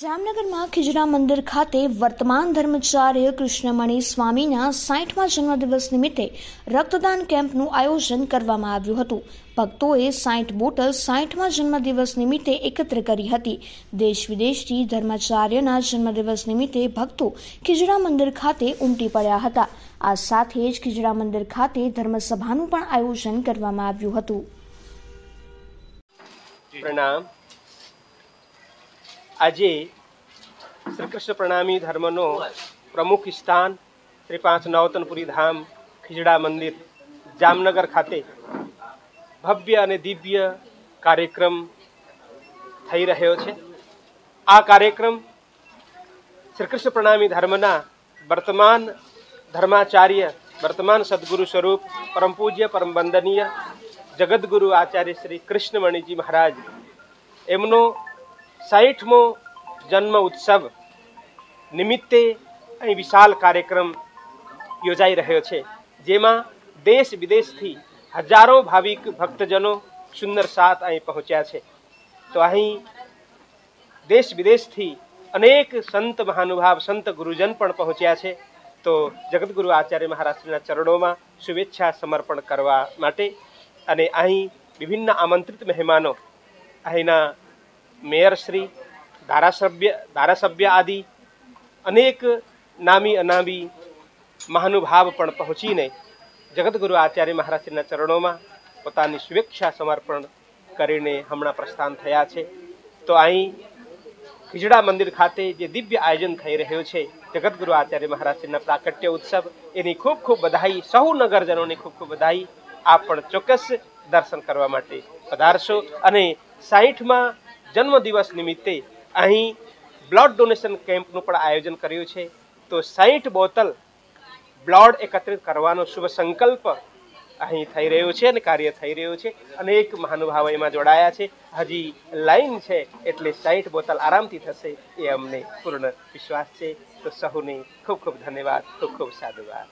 જામનગરમાં ખીજડા મંદિર ખાતે વર્તમાન ધર્મચાર્ય કૃષ્ણમણી સ્વામીના સાઠમા જન્મદિવસ નિમિત્તે રક્તદાન કેમ્પનું આયોજન કરવામાં આવ્યું હતું. ભક્તોએ સાઠ બોટલ સાઠમા જન્મદિવસ નિમિત્તે એકત્ર કરી હતી. દેશ વિદેશથી ધર્માચાર્યના જન્મદિવસ નિમિત્તે ભક્તો ખીજડા મંદિર ખાતે ઉમટી પડ્યા હતા. આ સાથે જ ખીજડા મંદિર ખાતે ધર્મસભાનું પણ આયોજન કરવામાં આવ્યું હતું. પ્રણામ. આજે શ્રી કૃષ્ણ પ્રણામી ધર્મનો પ્રમુખ સ્થાન શ્રી પાંચ નવતનપુરી ધામ ખીજડા મંદિર જામનગર ખાતે ભવ્ય અને દિવ્ય કાર્યક્રમ થઈ રહ્યો છે. આ કાર્યક્રમ શ્રી કૃષ્ણ પ્રણામી ધર્મના વર્તમાન ધર્માચાર્ય, વર્તમાન સદગુરુ સ્વરૂપ, પરમ પૂજ્ય, પરમ વંદનીય જગદગુરુ આચાર્ય શ્રી કૃષ્ણમણીજી મહારાજ. એમનો સાહીઠમો જન્મ ઉત્સવ નિમિત્તે અહીં વિશાળ કાર્યક્રમ યોજાઈ રહ્યો છે, જેમાં દેશ વિદેશથી હજારો ભાવિક ભક્તજનો સુંદર સાથ અહીં પહોંચ્યા છે. તો અહીં દેશ વિદેશથી અનેક સંત મહાનુભાવ, સંત ગુરુજન પણ પહોંચ્યા છે. તો જગતગુરુ આચાર્ય મહારાષ્ટ્રના ચરણોમાં શુભેચ્છા સમર્પણ કરવા માટે અને અહીં વિભિન્ન આમંત્રિત મહેમાનો અહીંના મેયરશ્રી ધારાસભ્ય ધારાસભ્ય આદિ, અનેક નામી અનામી મહાનુભાવ પણ પહોંચીને જગતગુરુ આચાર્ય મહારાજના ચરણોમાં પોતાની શુભેચ્છા સમર્પણ કરીને હમણાં પ્રસ્થાન થયા છે. તો અહીં ખીજડા મંદિર ખાતે જે દિવ્ય આયોજન થઈ રહ્યું છે જગતગુરુ આચાર્ય મહારાજના પ્રાકટ્ય ઉત્સવ, એની ખૂબ ખૂબ બધાઈ સૌ નગરજનોની ખૂબ ખૂબ બધાઈ આપ પણ ચોક્કસ દર્શન કરવા માટે પધારશો. અને સાહીઠમાં જન્મદિવસ નિમિત્તે અહીં બ્લડ ડોનેશન કેમ્પનું પણ આયોજન કર્યું છે. તો સાહીઠ બોતલ બ્લડ એકત્રિત કરવાનો શુભ સંકલ્પ અહીં થઈ રહ્યો છે અને કાર્ય થઈ રહ્યું છે. અનેક મહાનુભાવો એમાં જોડાયા છે. હજી લાઈન છે એટલે સાહીઠ બોતલ આરામથી થશે એ અમને પૂર્ણ વિશ્વાસ છે. તો સહુને ખૂબ ખૂબ ધન્યવાદ, ખૂબ ખૂબ સાધુવાદ.